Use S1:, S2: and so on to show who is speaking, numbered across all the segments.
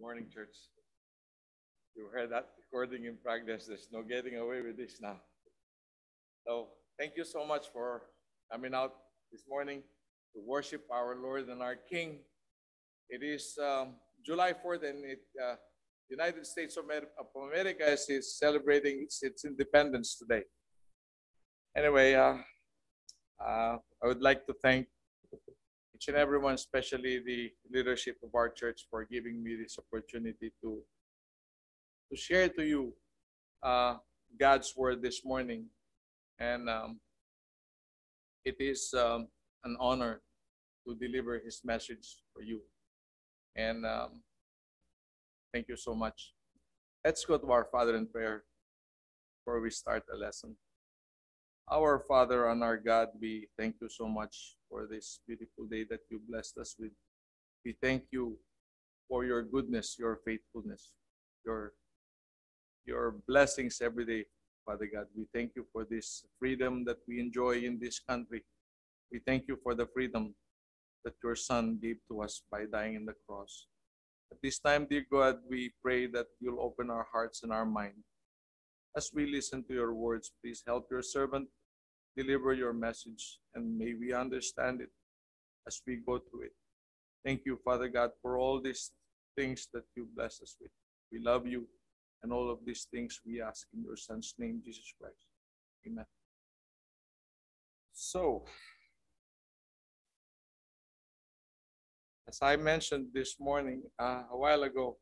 S1: Morning, church. You heard that recording in progress. There's no getting away with this now. So, thank you so much for coming out this morning to worship our Lord and our King. It is um, July 4th, and the uh, United States of America is, is celebrating its, its independence today. Anyway, uh, uh, I would like to thank each and everyone, especially the leadership of our church, for giving me this opportunity to to share to you uh, God's word this morning, and um, it is um, an honor to deliver His message for you. And um, thank you so much. Let's go to our Father in prayer before we start the lesson. Our Father and our God, we thank you so much for this beautiful day that you blessed us with. We thank you for your goodness, your faithfulness, your your blessings every day, Father God. We thank you for this freedom that we enjoy in this country. We thank you for the freedom that your Son gave to us by dying in the cross. At this time, dear God, we pray that you'll open our hearts and our mind as we listen to your words, please help your servant deliver your message and may we understand it as we go through it. Thank you, Father God, for all these things that you bless us with. We love you and all of these things we ask in your Son's name, Jesus Christ. Amen. So, as I mentioned this morning, uh, a while ago,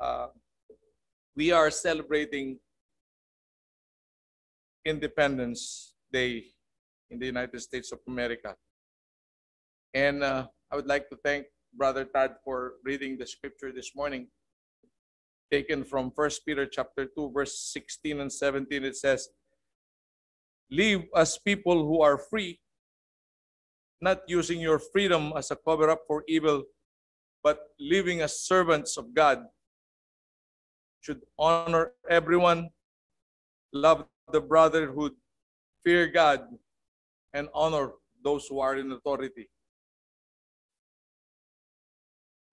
S1: uh, we are celebrating Independence Day in the United States of America. And uh, I would like to thank Brother Tad for reading the scripture this morning, taken from 1 Peter chapter 2, verse 16 and 17. It says, Live as people who are free, not using your freedom as a cover up for evil, but living as servants of God should honor everyone, love the brotherhood, fear God, and honor those who are in authority.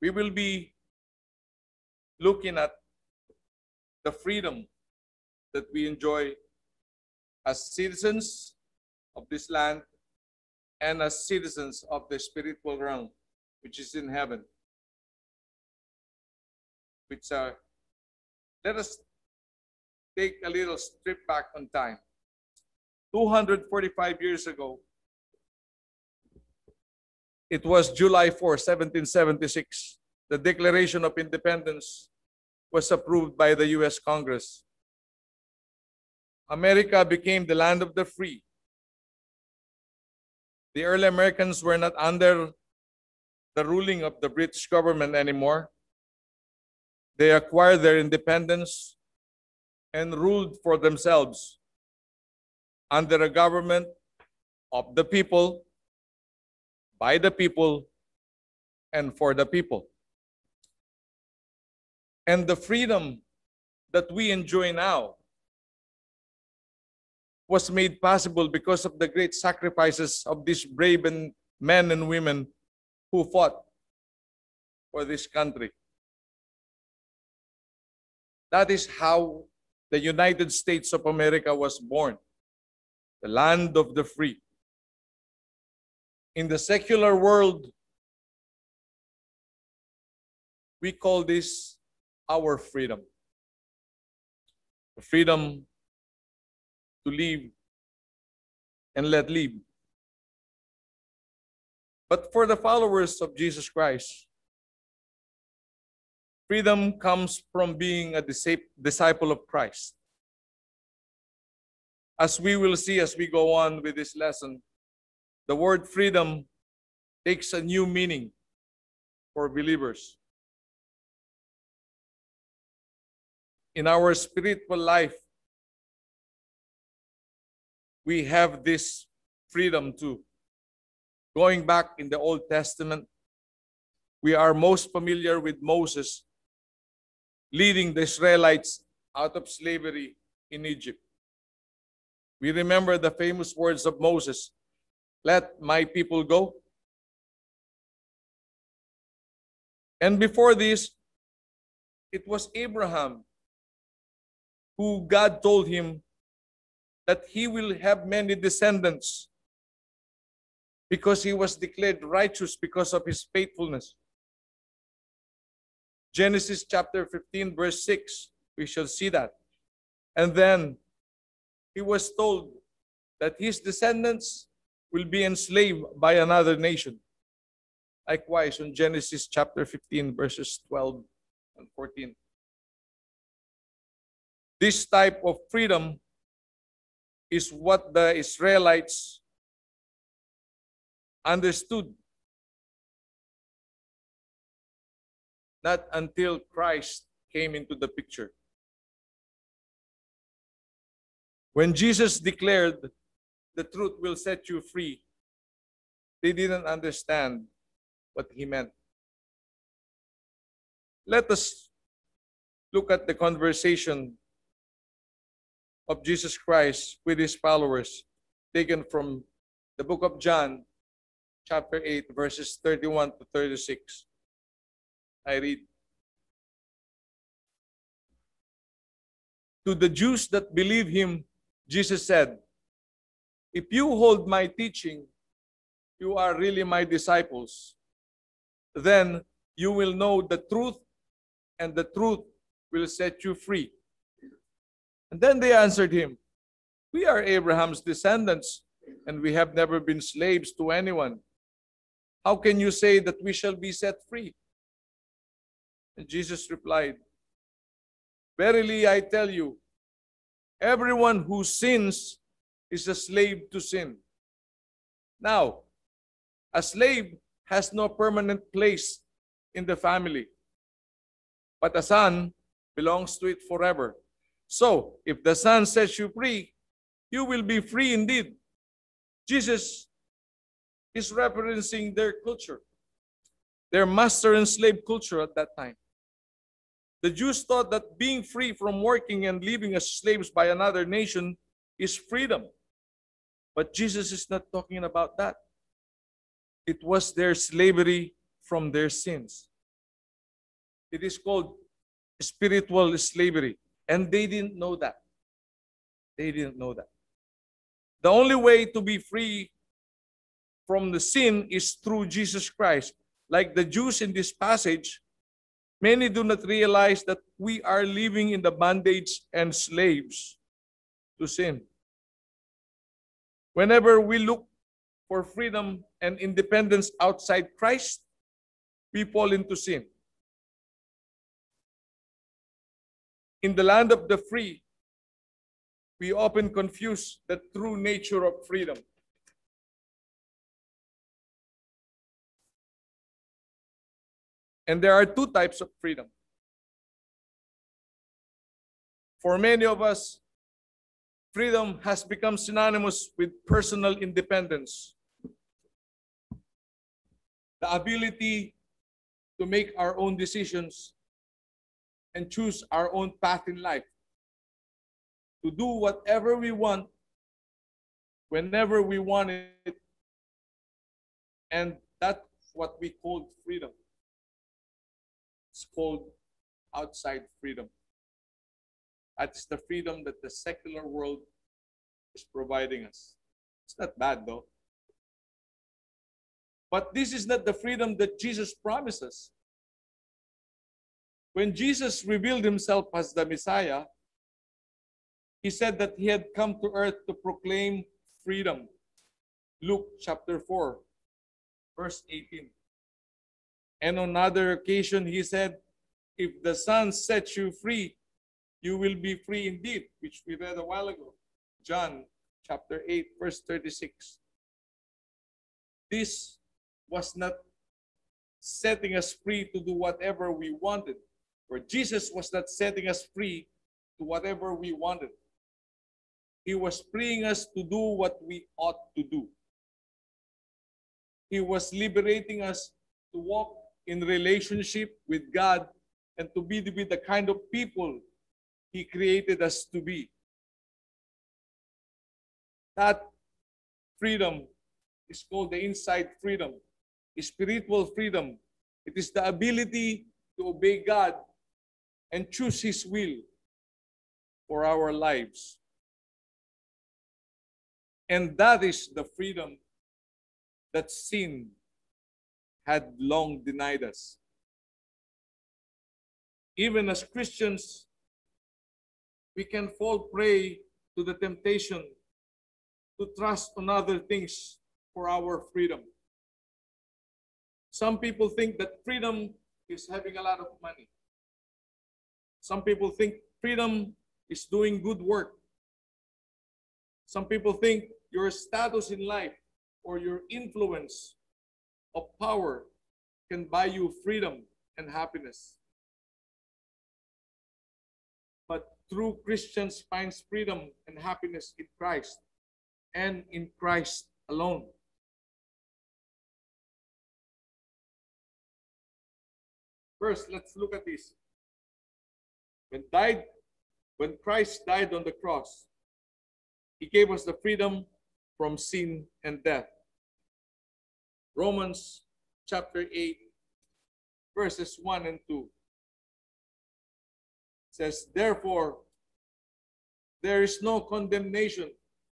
S1: We will be looking at the freedom that we enjoy as citizens of this land and as citizens of the spiritual realm, which is in heaven. Which are let us take a little strip back on time. 245 years ago, it was July 4, 1776. The Declaration of Independence was approved by the U.S. Congress. America became the land of the free. The early Americans were not under the ruling of the British government anymore. They acquired their independence and ruled for themselves under a government of the people, by the people, and for the people. And the freedom that we enjoy now was made possible because of the great sacrifices of these brave men and women who fought for this country. That is how the United States of America was born, the land of the free. In the secular world, we call this our freedom. The freedom to live and let live. But for the followers of Jesus Christ, freedom comes from being a disciple of Christ. As we will see as we go on with this lesson, the word freedom takes a new meaning for believers. In our spiritual life, we have this freedom too. Going back in the Old Testament, we are most familiar with Moses leading the Israelites out of slavery in Egypt. We remember the famous words of Moses Let my people go. And before this, it was Abraham who God told him that he will have many descendants because he was declared righteous because of his faithfulness. Genesis chapter 15, verse 6, we shall see that. And then he was told that his descendants will be enslaved by another nation. Likewise, in Genesis chapter 15, verses 12 and 14. This type of freedom is what the Israelites understood. Not until Christ came into the picture. When Jesus declared, the truth will set you free, they didn't understand what he meant. Let us look at the conversation of Jesus Christ with his followers, taken from the book of John, chapter 8, verses 31 to 36. I read. To the Jews that believe him, Jesus said, If you hold my teaching, you are really my disciples. Then you will know the truth, and the truth will set you free. And then they answered him, We are Abraham's descendants, and we have never been slaves to anyone. How can you say that we shall be set free? And Jesus replied, Verily I tell you, everyone who sins is a slave to sin. Now, a slave has no permanent place in the family, but a son belongs to it forever. So, if the Son sets you free, you will be free indeed. Jesus is referencing their culture, their master and slave culture at that time. The Jews thought that being free from working and living as slaves by another nation is freedom. But Jesus is not talking about that. It was their slavery from their sins. It is called spiritual slavery. And they didn't know that. They didn't know that. The only way to be free from the sin is through Jesus Christ. Like the Jews in this passage, many do not realize that we are living in the bondage and slaves to sin. Whenever we look for freedom and independence outside Christ, we fall into sin. In the land of the free, we often confuse the true nature of freedom. And there are two types of freedom. For many of us, freedom has become synonymous with personal independence. The ability to make our own decisions and choose our own path in life. To do whatever we want, whenever we want it. And that's what we call freedom. It's called outside freedom. That's the freedom that the secular world is providing us. It's not bad though. But this is not the freedom that Jesus promises. When Jesus revealed himself as the Messiah, he said that he had come to earth to proclaim freedom. Luke chapter 4, verse 18. And on another occasion, he said, If the Son sets you free, you will be free indeed, which we read a while ago. John chapter 8, verse 36. This was not setting us free to do whatever we wanted for Jesus was not setting us free to whatever we wanted. He was freeing us to do what we ought to do. He was liberating us to walk in relationship with God and to be, the kind of people He created us to be. That freedom is called the inside freedom, spiritual freedom, It is the ability to obey God and choose His will for our lives. And that is the freedom that sin had long denied us. Even as Christians, we can fall prey to the temptation to trust on other things for our freedom. Some people think that freedom is having a lot of money. Some people think freedom is doing good work. Some people think your status in life or your influence of power can buy you freedom and happiness. But true Christians finds freedom and happiness in Christ and in Christ alone. First, let's look at this. When died, when Christ died on the cross, he gave us the freedom from sin and death. Romans chapter 8, verses 1 and 2 says, Therefore, there is no condemnation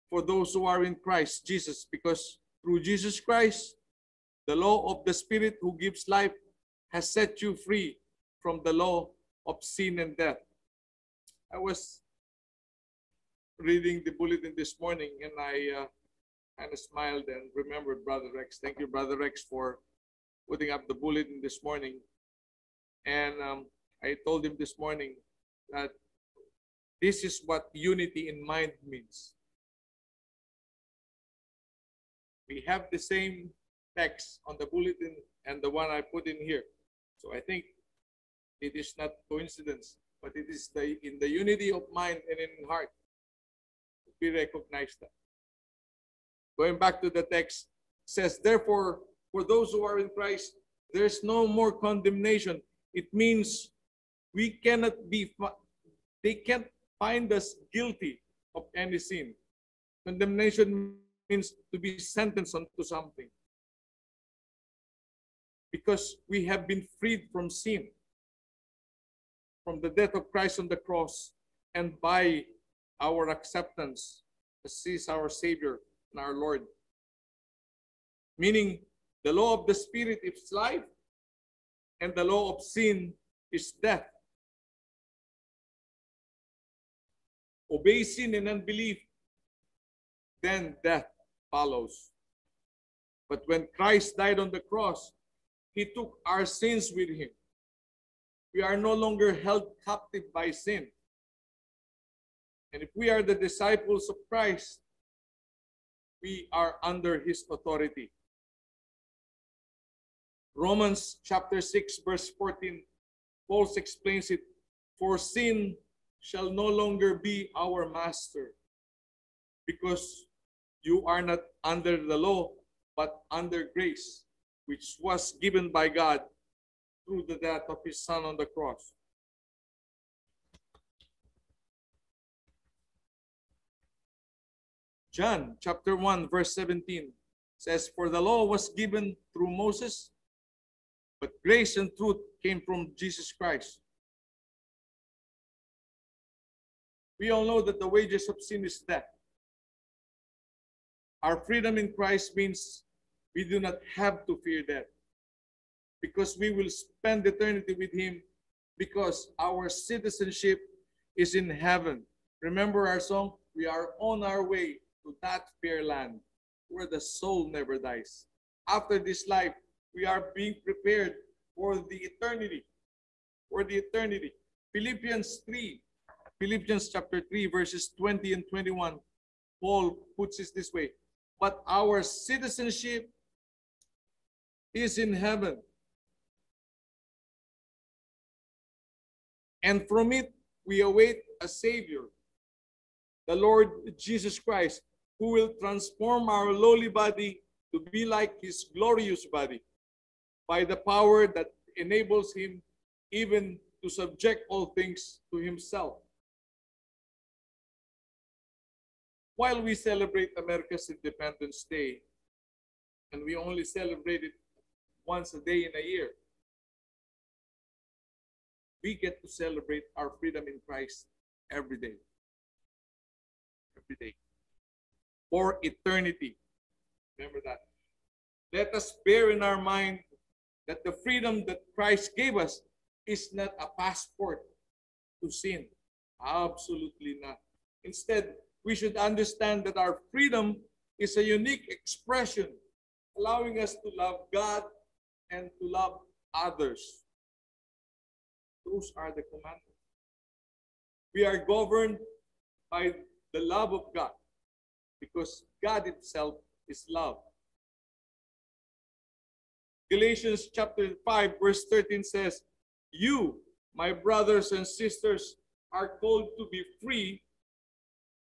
S1: for those who are in Christ Jesus, because through Jesus Christ, the law of the Spirit who gives life has set you free from the law of sin and death. I was reading the bulletin this morning and I uh, kind of smiled and remembered Brother Rex. Thank you, Brother Rex, for putting up the bulletin this morning. And um, I told him this morning that this is what unity in mind means. We have the same text on the bulletin and the one I put in here. So I think it is not coincidence, but it is the in the unity of mind and in heart. We recognize that. Going back to the text, says, therefore, for those who are in Christ, there's no more condemnation. It means we cannot be, they can't find us guilty of any sin. Condemnation means to be sentenced unto something. Because we have been freed from sin, from the death of Christ on the cross, and by our acceptance as He is our Savior and our Lord. Meaning, the law of the Spirit is life, and the law of sin is death. Obey sin and unbelief, then death follows. But when Christ died on the cross, he took our sins with him. We are no longer held captive by sin. And if we are the disciples of Christ, we are under his authority. Romans chapter 6, verse 14, Paul explains it For sin shall no longer be our master, because you are not under the law, but under grace, which was given by God through the death of his Son on the cross. John chapter 1, verse 17 says, For the law was given through Moses, but grace and truth came from Jesus Christ. We all know that the wages of sin is death. Our freedom in Christ means we do not have to fear death because we will spend eternity with Him because our citizenship is in heaven. Remember our song? We are on our way to that fair land where the soul never dies. After this life, we are being prepared for the eternity. For the eternity. Philippians 3, Philippians chapter 3, verses 20 and 21, Paul puts it this way But our citizenship is in heaven. And from it we await a Savior, the Lord Jesus Christ, who will transform our lowly body to be like his glorious body by the power that enables him even to subject all things to himself. While we celebrate America's Independence Day, and we only celebrate it once a day in a year, we get to celebrate our freedom in Christ every day. Every day. For eternity. Remember that. Let us bear in our mind that the freedom that Christ gave us is not a passport to sin. Absolutely not. Instead, we should understand that our freedom is a unique expression allowing us to love God and to love others. Those are the commandments. We are governed by the love of God because God Himself is love. Galatians chapter 5, verse 13 says, You, my brothers and sisters, are called to be free,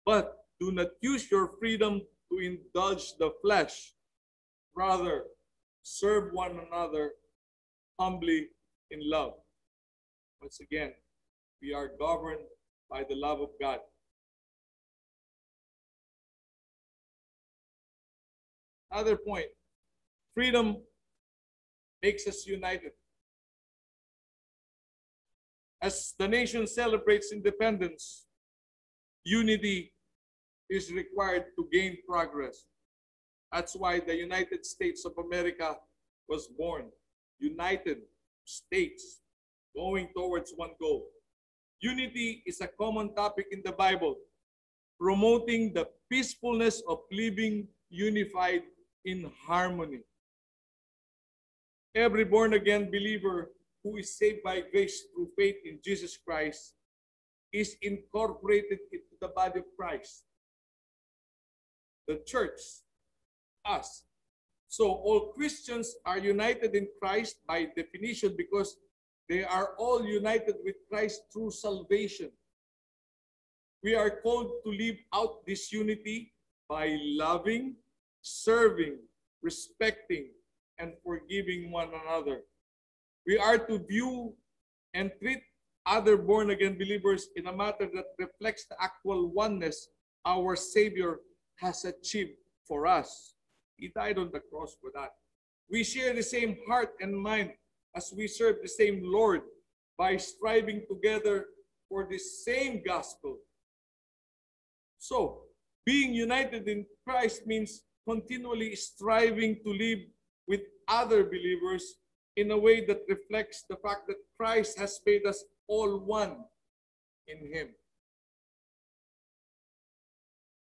S1: but do not use your freedom to indulge the flesh. Rather, serve one another humbly in love. Once again, we are governed by the love of God. Other point freedom makes us united. As the nation celebrates independence, unity is required to gain progress. That's why the United States of America was born. United States going towards one goal. Unity is a common topic in the Bible, promoting the peacefulness of living unified in harmony. Every born again believer who is saved by grace through faith in Jesus Christ is incorporated into the body of Christ. The church, us. So all Christians are united in Christ by definition because they are all united with Christ through salvation. We are called to live out this unity by loving, serving, respecting, and forgiving one another. We are to view and treat other born again believers in a matter that reflects the actual oneness our Savior has achieved for us. He died on the cross for that. We share the same heart and mind as we serve the same Lord by striving together for the same gospel. So, being united in Christ means continually striving to live with other believers in a way that reflects the fact that Christ has made us all one in Him.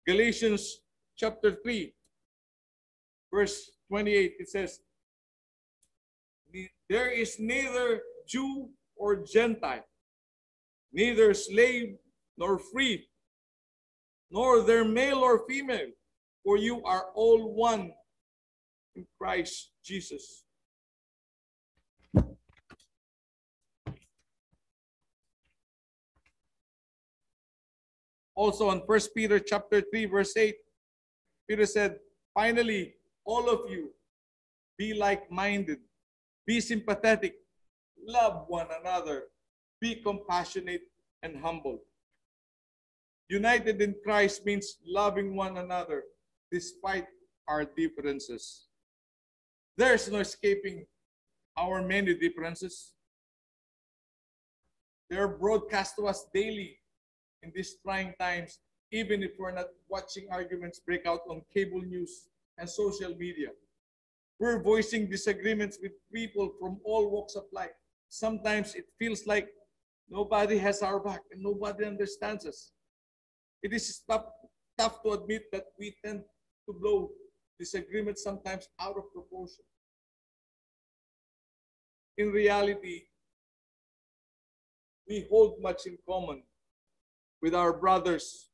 S1: Galatians chapter 3, verse 28, it says, There is neither Jew or Gentile, neither slave nor free, nor there male or female, for you are all one in Christ Jesus. Also on 1 Peter chapter 3 verse 8, Peter said, finally, all of you be like-minded, be sympathetic, love one another, be compassionate and humble. United in Christ means loving one another despite our differences. There's no escaping our many differences. They are broadcast to us daily in these trying times, even if we're not watching arguments break out on cable news and social media. We're voicing disagreements with people from all walks of life. Sometimes it feels like nobody has our back and nobody understands us. It is tough, tough to admit that we tend to blow disagreements sometimes out of proportion. In reality, we hold much in common with our brothers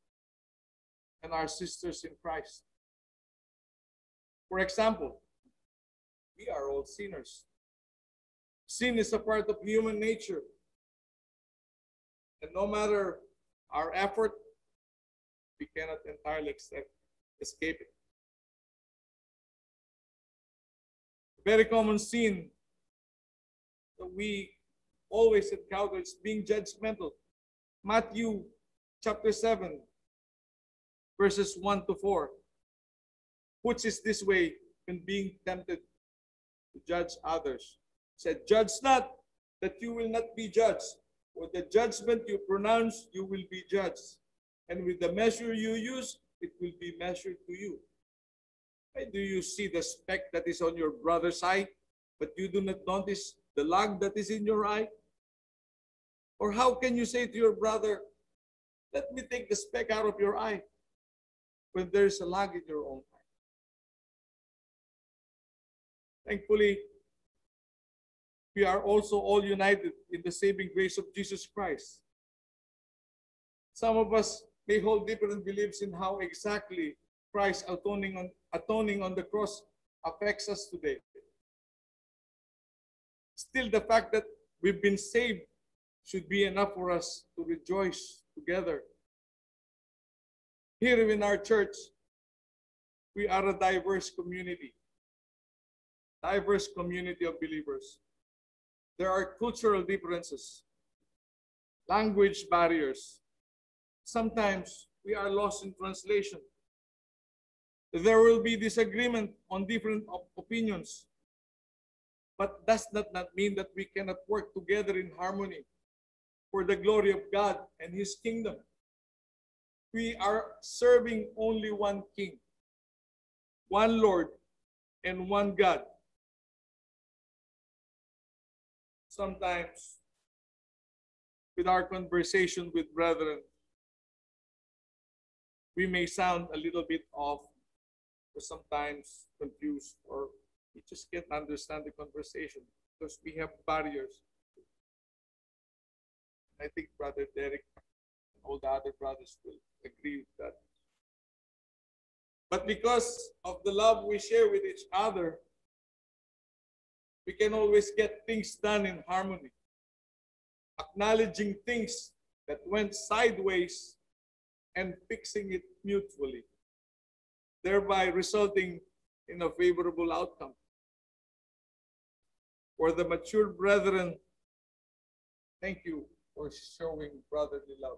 S1: and our sisters in Christ. For example, we are all sinners. Sin is a part of human nature. And no matter our effort, we cannot entirely escape A very common sin that we always encounter is being judgmental. Matthew chapter 7, verses 1 to 4, puts it this way when being tempted to judge others. He said, Judge not that you will not be judged.
S2: with the judgment you pronounce, you will be judged. And with the measure you use, it will be measured to you. Why do you see the speck that is on your brother's eye, but you do not notice the log that is in your eye? Or how can you say to your brother, let me take the speck out of your eye when there's a log in your own eye? Thankfully, we are also all united in the saving grace of Jesus Christ. Some of us may hold different beliefs in how exactly Christ atoning on, atoning on the cross affects us today. Still, the fact that we've been saved should be enough for us to rejoice together. Here in our church, we are a diverse community, diverse community of believers. There are cultural differences, language barriers. Sometimes we are lost in translation. There will be disagreement on different op- opinions. But does that not mean that we cannot work together in harmony for the glory of God and His kingdom? We are serving only one King, one Lord, and one God. Sometimes, with our conversation with brethren, we may sound a little bit off or sometimes confused or we just can't understand the conversation because we have barriers. I think Brother Derek and all the other brothers will agree with that. But because of the love we share with each other, we can always get things done in harmony, acknowledging things that went sideways and fixing it mutually, thereby resulting in a favorable outcome. For the mature brethren, thank you for showing brotherly love.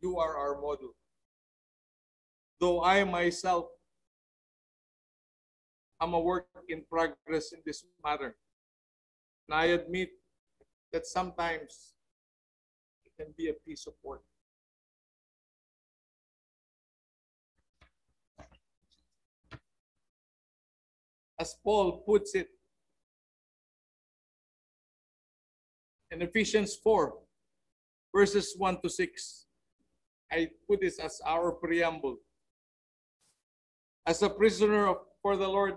S2: You are our model. Though I myself am a work in progress in this matter, and I admit that sometimes can be a piece of work. as Paul puts it in Ephesians 4, verses 1 to 6. I put this as our preamble. As a prisoner of, for the Lord,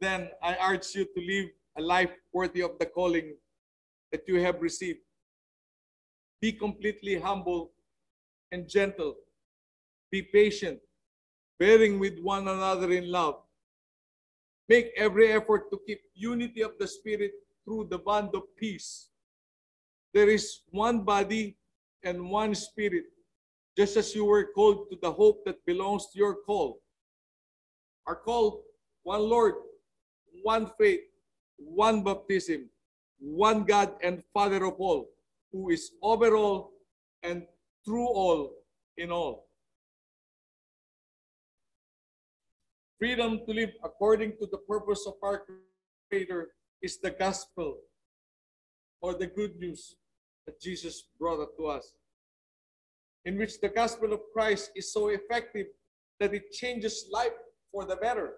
S2: then I urge you to live a life worthy of the calling that you have received. Be completely humble and gentle. Be patient, bearing with one another in love Make every effort to keep unity of the Spirit through the bond of peace. There is one body and one Spirit, just as you were called to the hope that belongs to your call. Are called one Lord, one faith, one baptism, one God and Father of all, who is over all and through all in all. Freedom to live according to the purpose of our Creator is the gospel or the good news that Jesus brought to us, in which the gospel of Christ is so effective that it changes life for the better.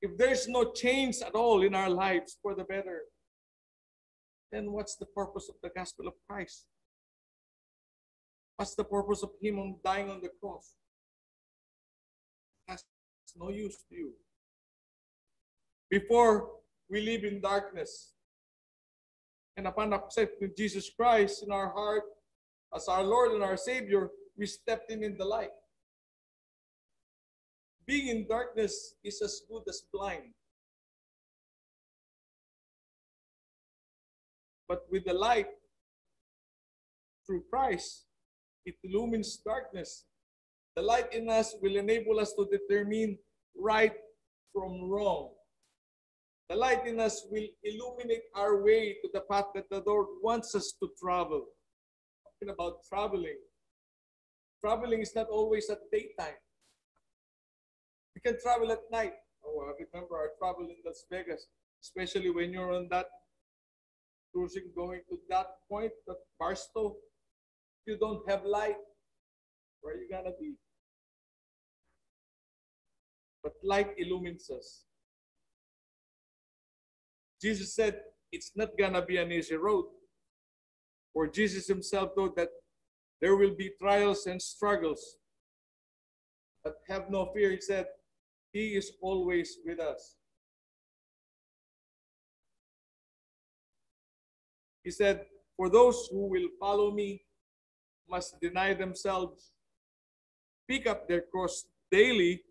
S2: If there's no change at all in our lives for the better, then what's the purpose of the gospel of Christ? What's the purpose of Him on dying on the cross? It Has no use to you. Before we live in darkness, and upon accepting Jesus Christ in our heart as our Lord and our Savior, we stepped in in the light. Being in darkness is as good as blind. But with the light, through Christ, it illumines darkness. The light in us will enable us to determine right from wrong. The light in us will illuminate our way to the path that the Lord wants us to travel. Talking about traveling. Traveling is not always at daytime. We can travel at night. Oh, I remember our travel in Las Vegas, especially when you're on that cruising going to that point, that Barstow, you don't have light, where are you gonna be? But light illumines us. Jesus said it's not gonna be an easy road. For Jesus himself told that there will be trials and struggles. But have no fear, he said, he is always with us. He said, For those who will follow me must deny themselves, pick up their cross daily,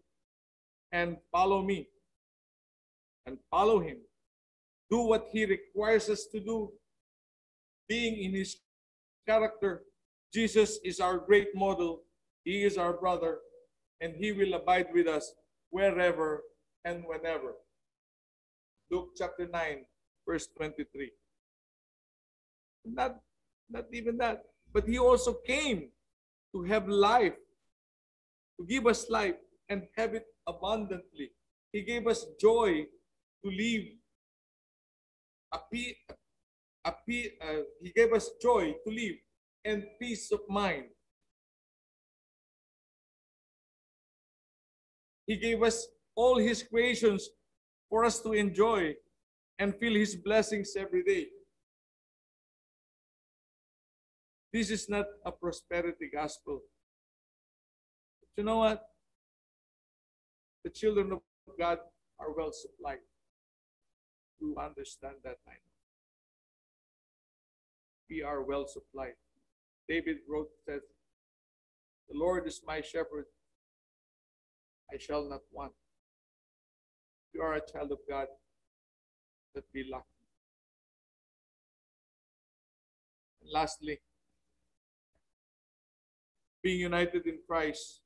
S2: and follow me. And follow him. Do what he requires us to do. Being in his character, Jesus is our great model. He is our brother, and he will abide with us wherever and whenever. Luke chapter 9, verse 23. Not, not even that, but he also came to have life, to give us life and have it abundantly. He gave us joy to live. A pe- a pe- uh, he gave us joy to live and peace of mind. He gave us all His creations for us to enjoy and feel His blessings every day. This is not a prosperity gospel. But you know what? The children of God are well supplied. You understand that I know. We are well supplied. David wrote that the Lord is my shepherd. I shall not want. You are a child of God that be lucky. And lastly, being united in Christ,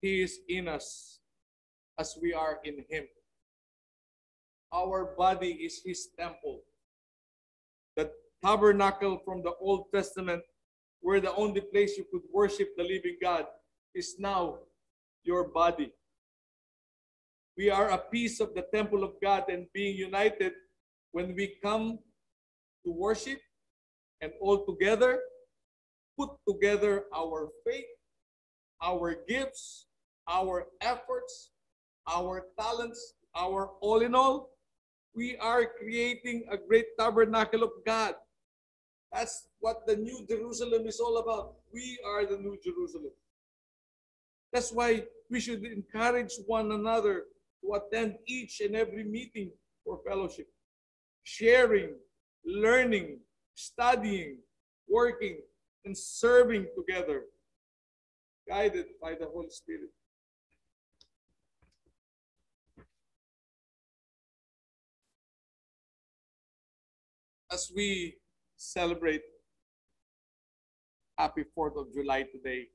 S2: He is in us as we are in Him. Our body is His temple. The tabernacle from the Old Testament, where the only place you could worship the living God, is now your body. We are a piece of the temple of God and being united when we come to worship and all together put together our faith, our gifts, our efforts, our talents, our all in all, we are creating a great tabernacle of God. That's what the New Jerusalem is all about. We are the New Jerusalem. That's why we should encourage one another to attend each and every meeting for fellowship, sharing, learning, studying, working, and serving together, guided by the Holy Spirit. As we celebrate Happy 4th of July today,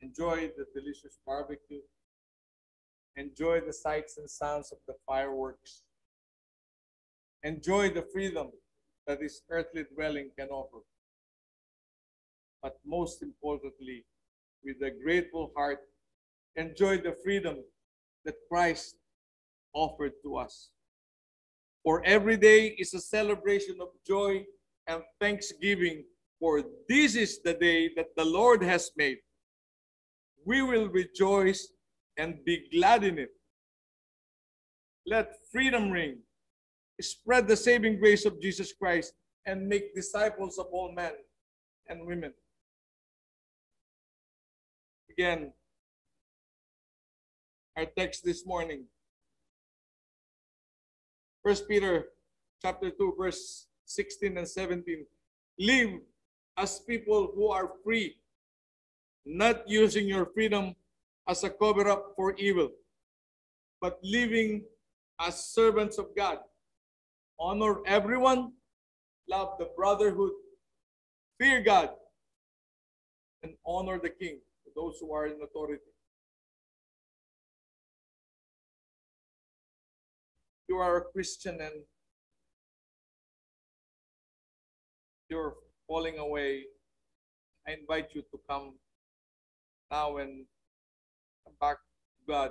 S2: enjoy the delicious barbecue, enjoy the sights and sounds of the fireworks, enjoy the freedom that this earthly dwelling can offer. But most importantly, with a grateful heart, enjoy the freedom that Christ offered to us. For every day is a celebration of joy and thanksgiving, for this is the day that the Lord has made. We will rejoice and be glad in it. Let freedom ring spread the saving grace of Jesus Christ, and make disciples of all men and women. Again, our text this morning. First Peter chapter 2, verse 16 and 17. Live as people who are free, not using your freedom as a cover up for evil, but living as servants of God honor everyone, love the brotherhood, fear God, and honor the king, those who are in authority. You are a Christian and you're falling away. I invite you to come now and come back to God.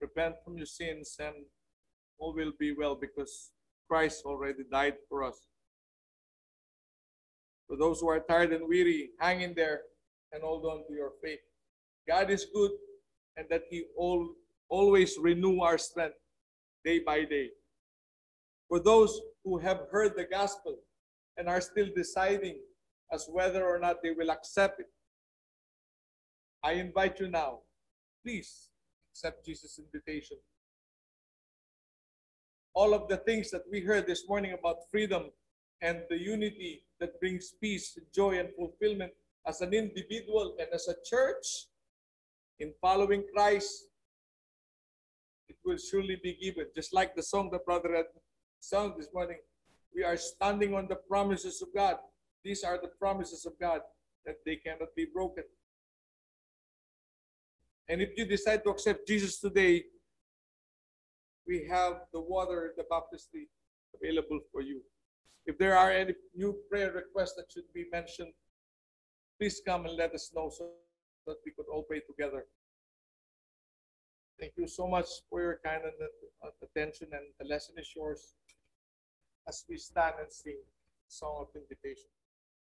S2: Repent from your sins and all will be well because Christ already died for us. For those who are tired and weary, hang in there and hold on to your faith. God is good and that He all, always renew our strength day by day. For those who have heard the gospel and are still deciding as whether or not they will accept it, I invite you now, please accept Jesus' invitation. All of the things that we heard this morning about freedom and the unity that brings peace, joy, and fulfillment as an individual and as a church in following Christ, it will surely be given. Just like the song that Brother had sung this morning, we are standing on the promises of God. These are the promises of God that they cannot be broken. And if you decide to accept Jesus today, we have the water, the baptistry available for you. If there are any new prayer requests that should be mentioned, please come and let us know so that we could all pray together. Thank you so much for your kind attention, and the lesson is yours as we stand and sing Song of Invitation.